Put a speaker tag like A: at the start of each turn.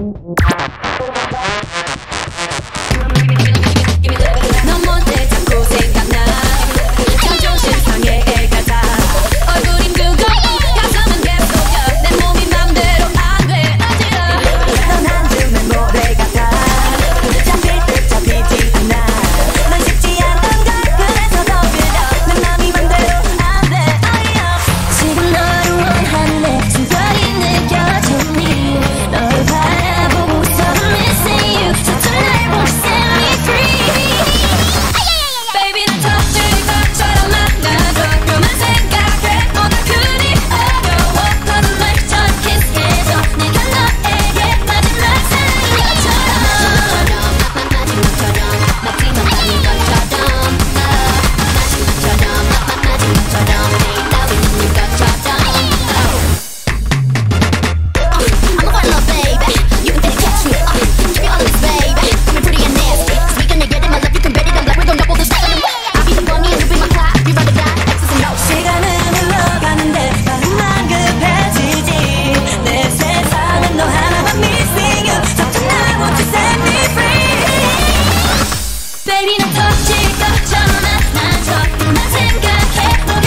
A: Música
B: 없이 걱정 마나 조금만 생각해도